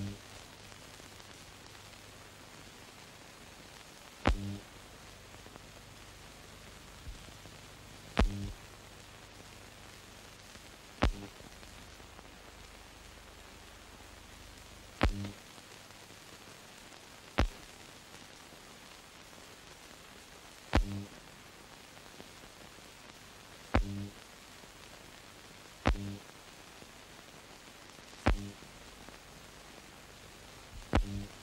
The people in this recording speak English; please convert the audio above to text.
Mm-hmm. Mm-hmm.